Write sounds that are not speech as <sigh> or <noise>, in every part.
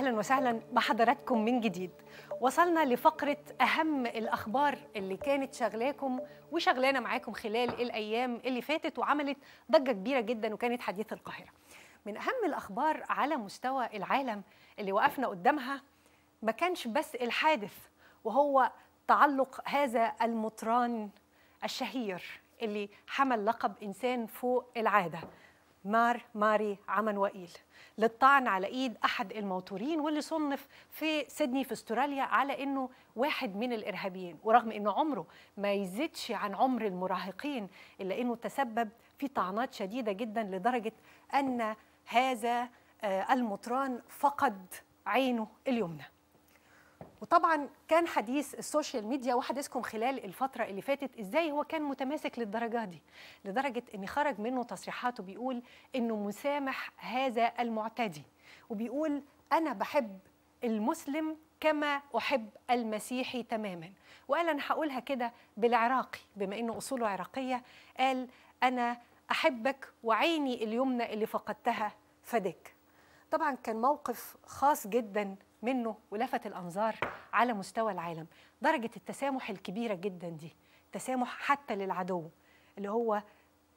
واهلا وسهلا بحضراتكم من جديد. وصلنا لفقرة أهم الأخبار اللي كانت شغلاكم وشغلانه معاكم خلال الأيام اللي فاتت وعملت ضجة كبيرة جدا وكانت حديث القاهرة. من أهم الأخبار على مستوى العالم اللي وقفنا قدامها ما كانش بس الحادث وهو تعلق هذا المطران الشهير اللي حمل لقب إنسان فوق العادة. مار ماري عمنوائيل للطعن على إيد أحد الموتورين واللي صنف في سيدني في أستراليا على إنه واحد من الإرهابيين ورغم إنه عمره ما يزيدش عن عمر المراهقين إلا إنه تسبب في طعنات شديدة جدا لدرجة أن هذا المطران فقد عينه اليمنى. وطبعا كان حديث ال social media وحديثكم خلال الفترة اللي فاتت إزاي هو كان متماسك للدرجة دي لدرجة إن خرج منه تصريحاته بيقول إنه مسامح هذا المعتدي وبيقول أنا بحب المسلم كما أحب المسيحي تماما. وقال أنا هقولها كده بالعراقي بما إنه أصوله عراقية قال أنا أحبك وعيني اليمنى اللي فقدتها فدك طبعا كان موقف خاص جدا منه ولفت الأنظار على مستوى العالم. درجة التسامح الكبيرة جدا دي. تسامح حتى للعدو اللي هو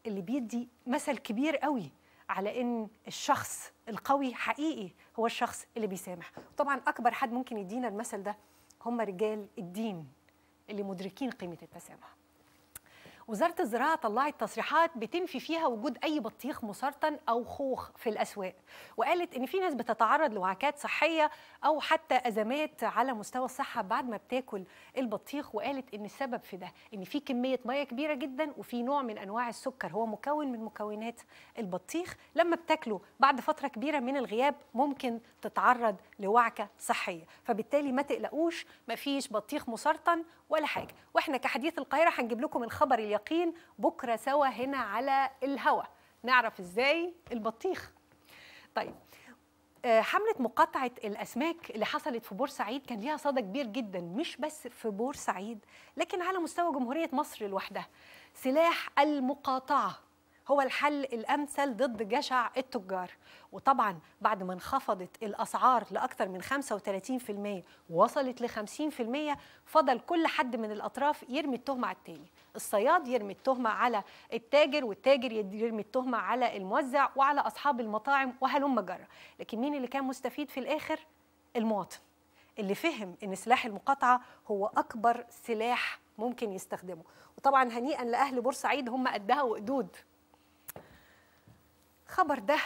اللي بيدي مثل كبير قوي على إن الشخص القوي حقيقي هو الشخص اللي بيسامح. طبعا أكبر حد ممكن يدينا المثل ده هم رجال الدين اللي مدركين قيمة التسامح. وزارة الزراعة طلعت تصريحات بتنفي فيها وجود أي بطيخ مسرطن أو خوخ في الأسواق. وقالت إن في ناس بتتعرض لوعكات صحية أو حتى أزمات على مستوى الصحة بعد ما بتاكل البطيخ وقالت إن السبب في ده إن في كمية ميه كبيرة جدا وفي نوع من أنواع السكر. هو مكون من مكونات البطيخ. لما بتاكله بعد فترة كبيرة من الغياب ممكن تتعرض لوعكة صحية. فبالتالي ما تقلقوش ما فيش بطيخ مسرطن ولا حاجة. وإحنا كحديث القاهرة هنجيب لكم الخبر اليقين بكرة سوا هنا على الهوا. نعرف إزاي؟ البطيخ. طيب حملة مقاطعة الأسماك اللي حصلت في بورسعيد كان ليها صدى كبير جدا مش بس في بورسعيد لكن على مستوى جمهورية مصر لوحدها. سلاح المقاطعة هو الحل الأمثل ضد جشع التجار. وطبعا بعد ما انخفضت الأسعار لأكثر من 35% ووصلت ل 50% فضل كل حد من الأطراف يرمي التهمة على التاني. الصياد يرمي التهمة على التاجر والتاجر يرمي التهمة على الموزع وعلى أصحاب المطاعم وهلم جرى. لكن مين اللي كان مستفيد في الآخر؟ المواطن. اللي فهم إن سلاح المقاطعة هو أكبر سلاح ممكن يستخدمه. وطبعا هنيئا لأهل بورسعيد هم قدها وقدود. خبر ده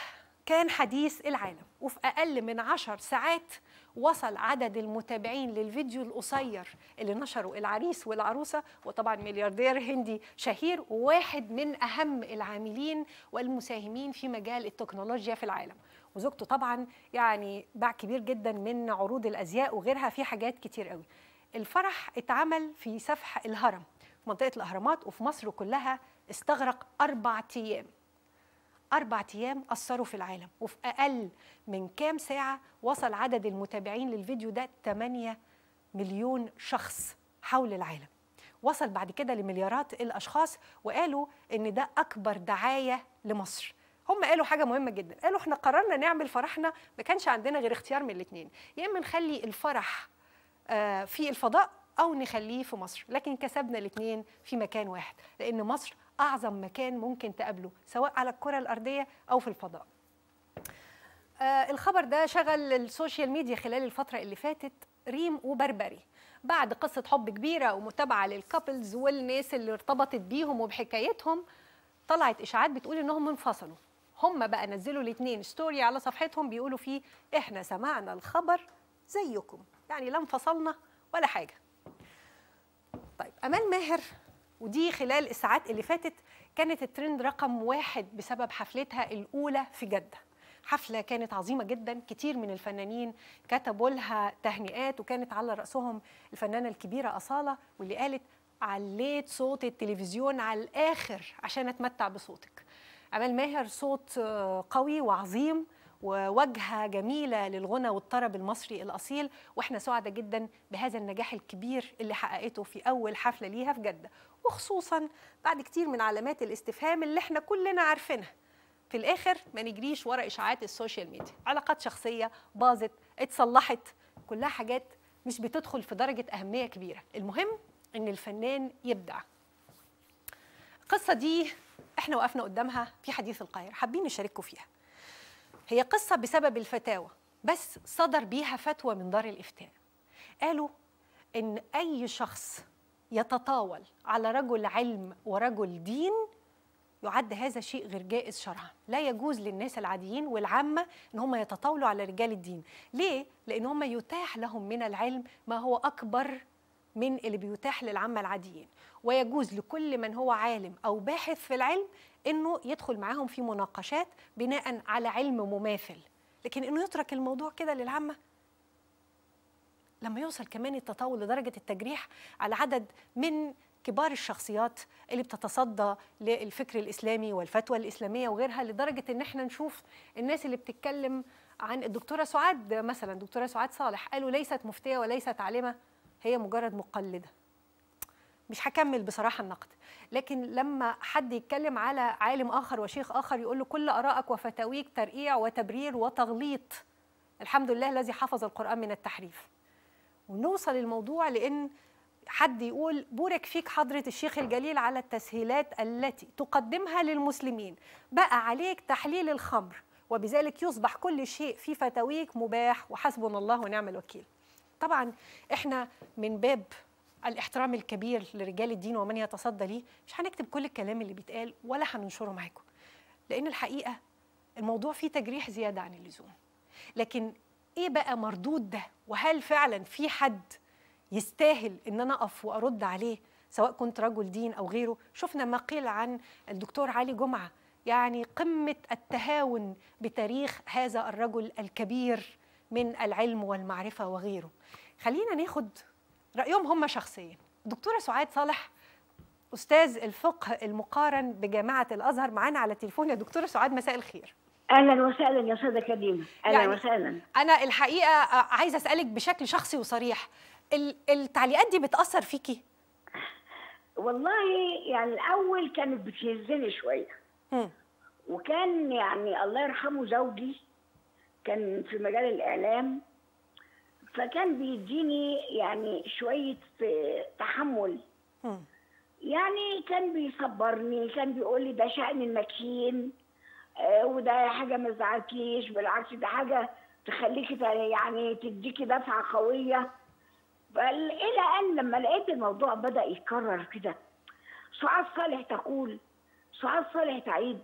كان حديث العالم. وفي أقل من عشر ساعات وصل عدد المتابعين للفيديو القصير اللي نشره العريس والعروسة وطبعا ملياردير هندي شهير وواحد من أهم العاملين والمساهمين في مجال التكنولوجيا في العالم. وزوجته طبعا يعني باع كبير جدا من عروض الأزياء وغيرها في حاجات كتير قوي. الفرح اتعمل في سفح الهرم في منطقة الأهرامات وفي مصر كلها استغرق أربع أيام. أربع أيام أثروا في العالم وفي أقل من كام ساعة وصل عدد المتابعين للفيديو ده 8 مليون شخص حول العالم. وصل بعد كده لمليارات الأشخاص وقالوا إن ده أكبر دعاية لمصر. هم قالوا حاجة مهمة جدا قالوا إحنا قررنا نعمل فرحنا ما كانش عندنا غير اختيار من الاثنين يا إما نخلي الفرح في الفضاء أو نخليه في مصر لكن كسبنا الاثنين في مكان واحد لأن مصر أعظم مكان ممكن تقابله سواء على الكرة الأرضية أو في الفضاء. آه الخبر ده شغل ال social media خلال الفترة اللي فاتت ريم وبربري. بعد قصة حب كبيرة ومتابعة لل couples والناس اللي ارتبطت بيهم وبحكايتهم طلعت إشاعات بتقول إنهم انفصلوا. هم بقى نزلوا الاثنين story على صفحتهم بيقولوا فيه إحنا سمعنا الخبر زيكم. يعني لا انفصلنا ولا حاجة. طيب أمال ماهر ودي خلال الساعات اللي فاتت كانت الترند رقم واحد بسبب حفلتها الأولى في جدة. حفلة كانت عظيمة جدا. كتير من الفنانين كتبوا لها تهنئات وكانت على رأسهم الفنانة الكبيرة أصالة واللي قالت عليت صوت التلفزيون على الآخر عشان أتمتع بصوتك. أمال ماهر صوت قوي وعظيم ووجهة جميلة للغنى والطرب المصري الأصيل وإحنا سعداء جدا بهذا النجاح الكبير اللي حققته في أول حفلة ليها في جدة وخصوصا بعد كتير من علامات الاستفهام اللي إحنا كلنا عارفينها. في الآخر ما نجريش ورا إشاعات ال social media. علاقات شخصية باظت اتصلحت كلها حاجات مش بتدخل في درجة أهمية كبيرة. المهم إن الفنان يبدع. القصة دي إحنا وقفنا قدامها في حديث القاهرة. حابين نشارككم فيها. هي قصة بسبب الفتاوى بس صدر بيها فتوى من دار الإفتاء. قالوا إن أي شخص يتطاول على رجل علم ورجل دين يعد هذا شيء غير جائز شرعا. لا يجوز للناس العاديين والعامة إن هم يتطاولوا على رجال الدين. ليه؟ لأن هم يتاح لهم من العلم ما هو أكبر من اللي بيتاح للعامة العاديين ويجوز لكل من هو عالم أو باحث في العلم إنه يدخل معاهم في مناقشات بناء على علم مماثل. لكن إنه يترك الموضوع كده للعامة؟ لما يوصل كمان التطاول لدرجة التجريح على عدد من كبار الشخصيات اللي بتتصدى للفكر الإسلامي والفتوى الإسلامية وغيرها لدرجة إن إحنا نشوف الناس اللي بتتكلم عن الدكتورة سعاد مثلا دكتورة سعاد صالح قالوا ليست مفتية وليست عالمة. هي مجرد مقلدة. مش هكمل بصراحة النقد. لكن لما حد يتكلم على عالم آخر وشيخ آخر يقول له كل آرائك وفتاويك ترقيع وتبرير وتغليط الحمد لله الذي حفظ القرآن من التحريف. ونوصل الموضوع لأن حد يقول بورك فيك حضرة الشيخ الجليل على التسهيلات التي تقدمها للمسلمين. بقى عليك تحليل الخمر وبذلك يصبح كل شيء في فتاويك مباح. وحسبنا الله ونعم الوكيل. طبعا إحنا من باب الاحترام الكبير لرجال الدين ومن يتصدى ليه مش هنكتب كل الكلام اللي بيتقال ولا هننشره معاكم. لأن الحقيقة الموضوع فيه تجريح زيادة عن اللزوم. لكن إيه بقى مردود ده؟ وهل فعلا في حد يستاهل إن أنا أقف وأرد عليه سواء كنت رجل دين أو غيره؟ شفنا ما قيل عن الدكتور علي جمعة يعني قمة التهاون بتاريخ هذا الرجل الكبير من العلم والمعرفة وغيره. خلينا ناخد رأيهم هم شخصيا. دكتوره سعاد صالح أستاذ الفقه المقارن بجامعة الأزهر معانا على التليفون. يا دكتوره سعاد مساء الخير. أهلا وسهلا يا أستاذة كريمة. أهلا يعني وسهلا. أنا الحقيقة عايزة أسألك بشكل شخصي وصريح. التعليقات دي بتأثر فيكي؟ والله يعني الأول كانت بتهزني شوية. وكان يعني الله يرحمه زوجي كان في مجال الإعلام. فكان بيديني يعني شوية تحمل م. يعني كان بيصبرني كان بيقول لي ده شأن المكين آه وده حاجة ما تزعلكيش بالعكس ده حاجة تخليكي يعني تديكي دفعة قوية فإلى أن لما لقيت الموضوع بدأ يتكرر كده سعاد صالح تقول سعاد صالح تعيد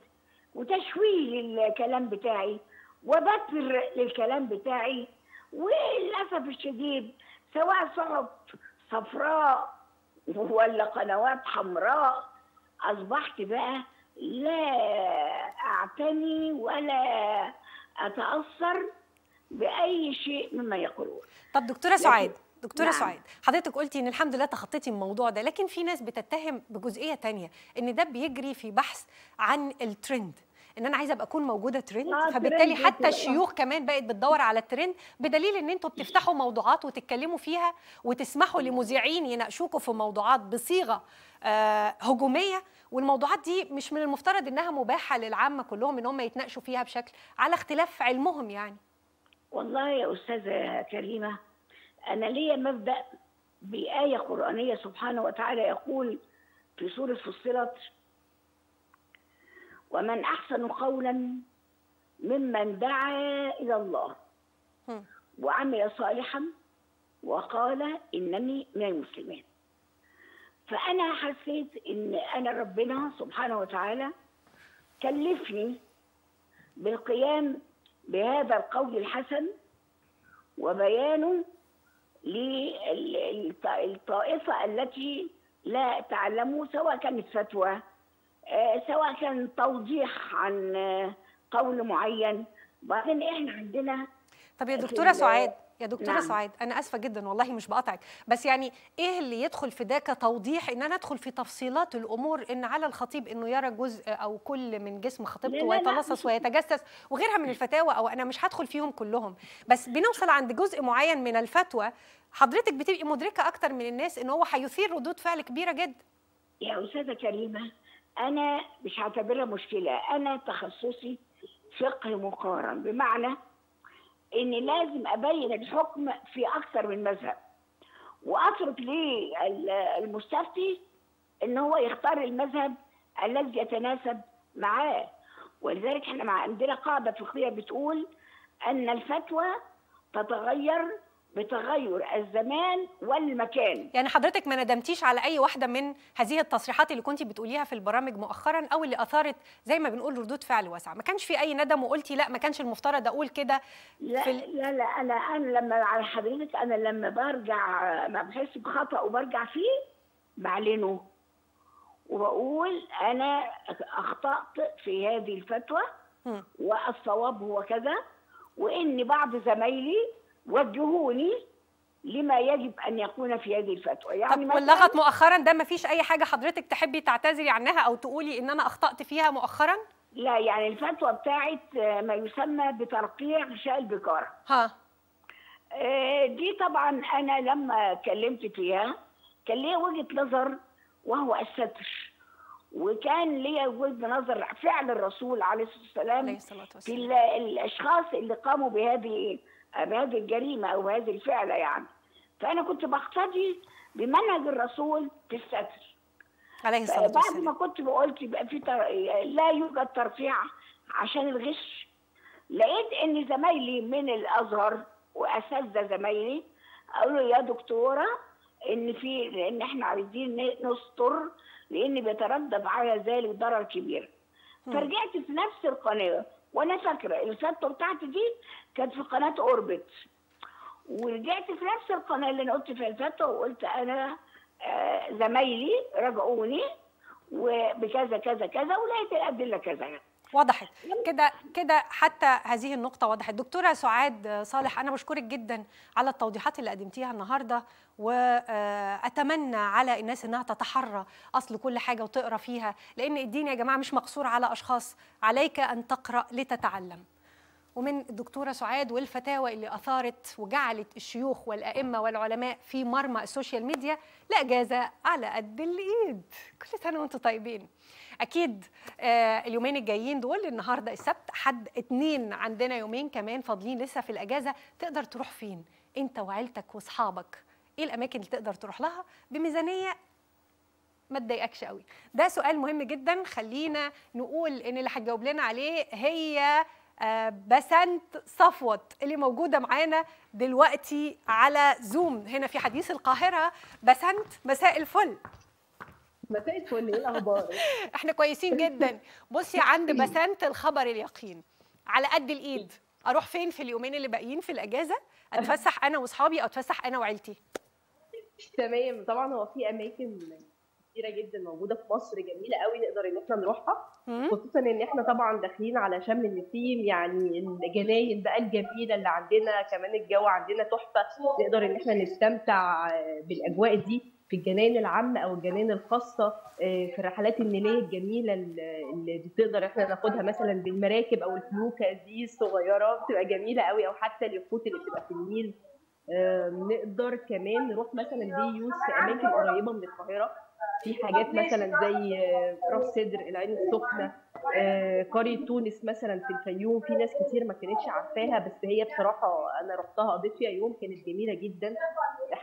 وتشويه للكلام بتاعي وبتر للكلام بتاعي وللأسف الشديد سواء صحف صفراء ولا قنوات حمراء أصبحت بقى لا أعتني ولا أتأثر بأي شيء مما يقولون طب دكتورة سعاد دكتورة نعم. سعاد حضرتك قلتي إن الحمد لله تخطيتي الموضوع ده لكن في ناس بتتهم بجزئية تانية إن ده بيجري في بحث عن الترند إن أنا عايزة أبقى أكون موجودة ترند آه فبالتالي حتى الشيوخ كمان بقت بتدور على الترند بدليل إن أنتوا بتفتحوا موضوعات وتتكلموا فيها وتسمحوا لمذيعين يناقشوكوا في موضوعات بصيغة آه هجومية. والموضوعات دي مش من المفترض إنها مباحة للعامة كلهم إن هم يتناقشوا فيها بشكل على اختلاف علمهم يعني. والله يا أستاذة كريمة أنا ليا مبدأ بآية قرآنية سبحانه وتعالى يقول في سورة فصلت ومن أحسن قولا ممن دعا إلى الله. وعمل صالحا وقال إنني من المسلمين. فأنا حسيت إن أنا ربنا سبحانه وتعالى كلفني بالقيام بهذا القول الحسن وبيانه للطائفة التي لا تعلم سواء كانت فتوى سواء كان توضيح عن قول معين. بعدين إحنا عندنا طب يا دكتورة سعاد يا دكتورة نعم. سعاد أنا آسفة جدا والله مش بقطعك بس يعني إيه اللي يدخل في ده كتوضيح؟ إن أنا أدخل في تفصيلات الأمور إن على الخطيب إنه يرى جزء أو كل من جسم خطيبته ويتلصص <laughs> ويتجسس وغيرها من الفتاوى أو أنا مش هدخل فيهم كلهم. بس بنوصل عند جزء معين من الفتوى حضرتك بتبقي مدركة أكتر من الناس إن هو هيثير ردود فعل كبيرة جدا يا أستاذة كريمة أنا مش هعتبرها مشكلة أنا تخصصي فقه مقارن بمعنى إن لازم أبين الحكم في أكثر من مذهب. وأترك للمستفتي إن هو يختار المذهب الذي يتناسب معاه. ولذلك إحنا عندنا قاعدة فقهية بتقول أن الفتوى تتغير بتغير الزمان والمكان. يعني حضرتك ما ندمتيش على أي واحدة من هذه التصريحات اللي كنت بتقوليها في البرامج مؤخرا أو اللي أثارت زي ما بنقول ردود فعل واسعة؟ ما كانش في أي ندم وقلتي لا ما كانش المفترض أقول كده لا ال- لا لا أنا أنا لما على حضرتك أنا لما برجع ما بحس بخطأ وبرجع فيه بعلنه. وبقول أنا أخطأت في هذه الفتوى. والصواب هو كذا وإن بعض زمايلي وجهوني لما يجب أن يكون في هذه الفتوى. طب يعني مثلاً- واللغط مؤخرا ده ما فيش أي حاجة حضرتك تحبي تعتذري عنها أو تقولي إن أنا أخطأت فيها مؤخرا؟ لا يعني الفتوى بتاعت ما يسمى بترقيع غشاء البكاره ها. آه، دي طبعا أنا لما كلمت فيها كان ليا وجهة نظر وهو الستر. وكان ليا وجهة نظر فعل الرسول عليه الصلاة والسلام في الأشخاص اللي قاموا بهذه بهذه الجريمة أو بهذه الفعلة يعني. فأنا كنت بقتدي بمنهج الرسول في الستر. عليه الصلاة بعد والسلام. ما كنت قلت يبقى في تر... لا يوجد ترفيع عشان الغش. لقيت إن زمايلي من الأزهر وأساتذة زمايلي قالوا يا دكتورة إن في إن إحنا عايزين نستر لأن بيترتب على ذلك ضرر كبير. فرجعت في نفس القناة. وأنا فاكره الفتوى بتاعتي دي كانت في قناه اوربت. ورجعت في نفس القناه اللي أنا قلت فيها الفتوى وقلت أنا آه، زمايلي رجعوني وبكذا كذا كذا ولقيت الادله كذا وضحت. كده كده حتى هذه النقطة وضحت. دكتورة سعاد صالح أنا بشكرك جدا على التوضيحات اللي قدمتيها النهاردة وأتمنى على الناس إنها تتحرى أصل كل حاجة وتقرأ فيها لأن الدين يا جماعة مش مقصور على أشخاص عليك أن تقرأ لتتعلم. ومن الدكتورة سعاد والفتاوى اللي أثارت وجعلت الشيوخ والأئمة والعلماء في مرمى السوشيال ميديا لا جازة على قد الإيد. كل سنة وأنتم طيبين. أكيد آه اليومين الجايين دول النهاردة السبت حد اتنين عندنا يومين كمان فاضلين لسه في الأجازة تقدر تروح فين؟ أنت وعيلتك وأصحابك. إيه الأماكن اللي تقدر تروح لها؟ بميزانية ما تضايقكش قوي. ده سؤال مهم جدا. خلينا نقول إن اللي هتجاوب لنا عليه هي آه، بسنت صفوت اللي موجودة معانا دلوقتي على زوم. هنا في حديث القاهرة بسنت مساء الفل. مساء الفل إيه الأخبار؟ <laughs> إحنا كويسين جدا. بصي عند <laughs> بسنت الخبر اليقين. على قد الإيد. أروح فين في اليومين اللي باقيين في الأجازة؟ أتفسح أنا وأصحابي أو أتفسح أنا وعيلتي. تمام. طبعا هو في أماكن كتيرة جدا موجودة في مصر جميلة قوي نقدر إن إحنا نروحها؟ خصوصا إن إحنا طبعا داخلين على شم النسيم يعني الجناين بقى الجميلة اللي عندنا كمان الجو عندنا تحفة. نقدر إن إحنا نستمتع بالأجواء دي في الجناين العامه أو الجناين الخاصة آه، في الرحلات النيلية الجميلة اللي بتقدر إحنا ناخدها مثلا بالمراكب أو الفلوكة دي الصغيرة. بتبقى جميلة قوي أو حتى اليخوت اللي بتبقى في النيل. آه، نقدر كمان نروح مثلا day use في أماكن قريبة من القاهرة. في حاجات مثلا زي راس سدر العين السخنة آه، قرية تونس مثلا في الفيوم في ناس كتير ما كانتش عارفاها بس هي بصراحة أنا رحتها قضيت فيها يوم كانت جميلة جدا.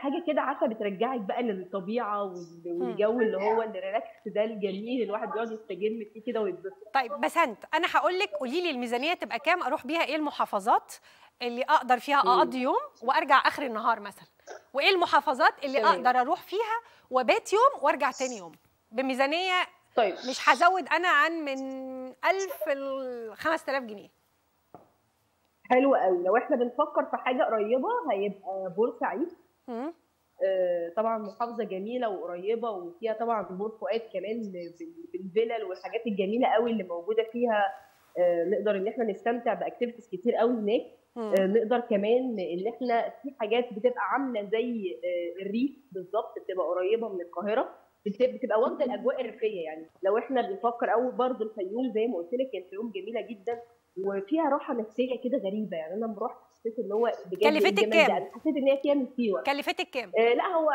حاجة كده عارفة بترجعك بقى للطبيعة وال- والجو اللي هو الريلاكس ده الجميل الواحد بيقعد يستجم فيه كده ويتبسط. طيب بسنت أنا هقول لك قولي لي الميزانية تبقى كام أروح بيها إيه المحافظات اللي أقدر فيها. أقضي يوم وأرجع آخر النهار مثلا؟ وإيه المحافظات اللي تمام. أقدر أروح فيها وبات يوم وأرجع تاني يوم؟ بميزانية طيب. مش هزود أنا عن من 1000 ل 5000 جنيه. حلو قوي. لو إحنا بنفكر في حاجة قريبة هيبقى بورسعيد. طبعا محافظة جميلة وقريبة وفيها طبعا بور فؤاد كمان بال- بالفلل والحاجات الجميلة قوي اللي موجودة فيها. آه، نقدر إن إحنا نستمتع ب activities كتير قوي هناك. آه، نقدر كمان إن إحنا في حاجات بتبقى عاملة زي آه، الريف بالظبط بتبقى قريبة من القاهرة. بت- بتبقى واخدة الأجواء الريفية يعني. لو إحنا بنفكر أو برضه الفيوم زي ما قلت لك الفيوم جميلة جدا وفيها راحة نفسية كده غريبة يعني. أنا لما رحت حسيت ان هو بجد كلفتك. كام؟ حسيت إن هي فيها من سيوة كلفتك كام آه، لا هو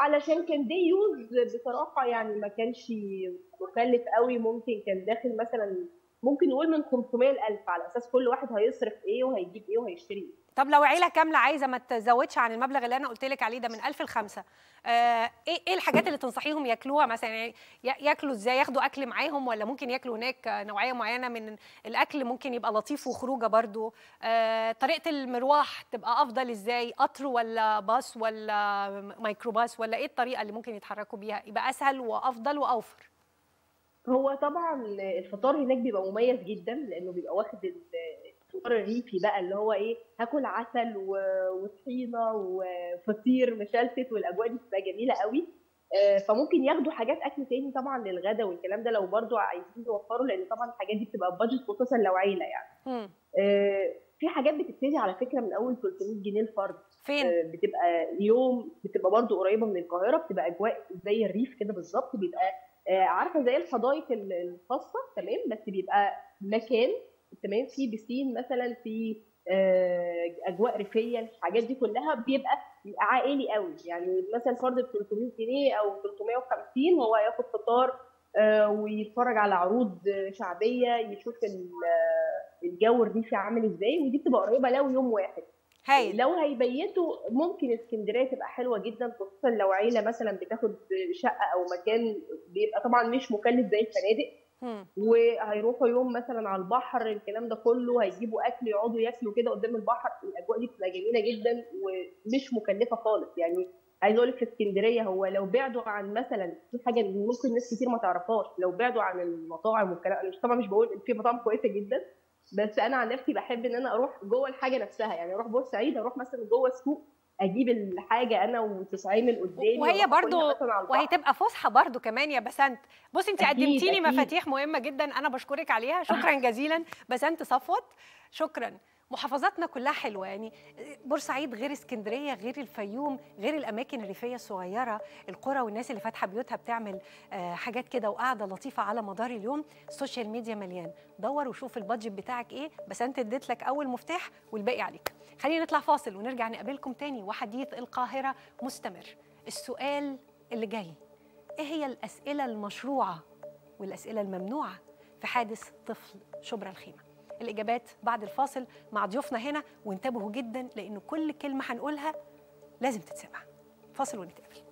علشان كان دي يوز بصراحة يعني ما كانش مكلف قوي ممكن كان داخل مثلا ممكن نقول من 500 ل 1000 على أساس كل واحد هيصرف إيه وهيجيب إيه وهيشتري إيه. طب لو عيلة كاملة عايزة ما تزودش عن المبلغ اللي أنا قلت لك عليه ده من 1000 ل 5 آه إيه إيه الحاجات اللي تنصحيهم ياكلوها مثلا؟ يعني يا- ياكلوا إزاي؟ ياخدوا أكل معاهم ولا ممكن ياكلوا هناك نوعية معينة من الأكل ممكن يبقى لطيف وخروجة برضو؟ آه طريقة المروح تبقى أفضل إزاي؟ قطر ولا باص ولا ميكروباص ولا إيه الطريقة اللي ممكن يتحركوا بيها؟ يبقى أسهل وأفضل وأوفر. هو طبعا الفطار هناك بيبقى مميز جدا لأنه بيبقى واخد الفطار الريفي بقى اللي هو إيه هاكل عسل وطحينة وفطير مشلتت والأجواء دي بتبقى جميلة قوي. آه، فممكن ياخدوا حاجات أكل تاني طبعا للغدا والكلام ده لو برضو عايزين يوفروا لأن طبعا الحاجات دي بتبقى بادجت خصوصا لو عيلة يعني. آه، في حاجات بتبتدي على فكرة من أول 300 جنيه الفرد. فين؟ آه، بتبقى يوم بتبقى برضو قريبة من القاهرة بتبقى أجواء زي الريف كده بالظبط بيبقى عارفة زي الحدائق ال- الخاصة تمام؟ بس بيبقى مكان تمام؟ فيه بسين مثلا في آه، أجواء ريفية الحاجات دي كلها بيبقى عائلي قوي. يعني مثلا فرد ب 300 جنيه أو 350 هو ياخد فطار آه، ويتفرج على عروض آه، شعبية يشوف ال- آه، الجو الريفي عامل إزاي ودي بتبقى قريبة لو يوم واحد. هايل. لو هيبيتوا ممكن اسكندرية تبقى حلوة جدا خصوصا لو عيلة مثلا بتاخد شقة أو مكان بيبقى طبعا مش مكلف زي الفنادق. وهيروحوا يوم مثلا على البحر الكلام ده كله هيجيبوا أكل يقعدوا ياكلوا كده قدام البحر. الأجواء دي بتبقى جميلة جدا ومش مكلفة خالص. يعني عايز أقول لك في اسكندرية هو لو بعدوا عن مثلا في حاجة ممكن ناس كتير ما تعرفهاش. لو بعدوا عن المطاعم والكلام طبعا مش بقول في مطاعم كويسة جدا بس أنا عن نفسي بحب إن أنا أروح جوه الحاجة نفسها يعني أروح بورسعيد أروح مثلا جوه السوق أجيب الحاجة أنا وتتعمل قدامي وهي برضو. وهي تبقى فسحة برضو كمان يا بسنت بصي انت أكيد، قدمتي لي أكيد. مفاتيح مهمة جدا أنا بشكرك عليها شكرا جزيلا بسنت صفوت شكرا محافظاتنا كلها حلوة. يعني بورسعيد غير اسكندرية غير الفيوم غير الأماكن الريفية الصغيرة. القرى والناس اللي فاتحة بيوتها بتعمل آه، حاجات كده وقاعدة لطيفة على مدار اليوم. السوشيال ميديا مليان. دور وشوف ال budget بتاعك إيه بس أنت اديت لك أول مفتاح والباقي عليك. خلينا نطلع فاصل ونرجع نقابلكم تاني. وحديث القاهرة مستمر. السؤال اللي جاي. إيه هي الأسئلة المشروعة والأسئلة الممنوعة في حادث طفل شبرا الخيمة؟ الإجابات بعد الفاصل مع ضيوفنا هنا وانتبهوا جدا لأن كل كلمة هنقولها لازم تتسمع. فاصل ونتقابل.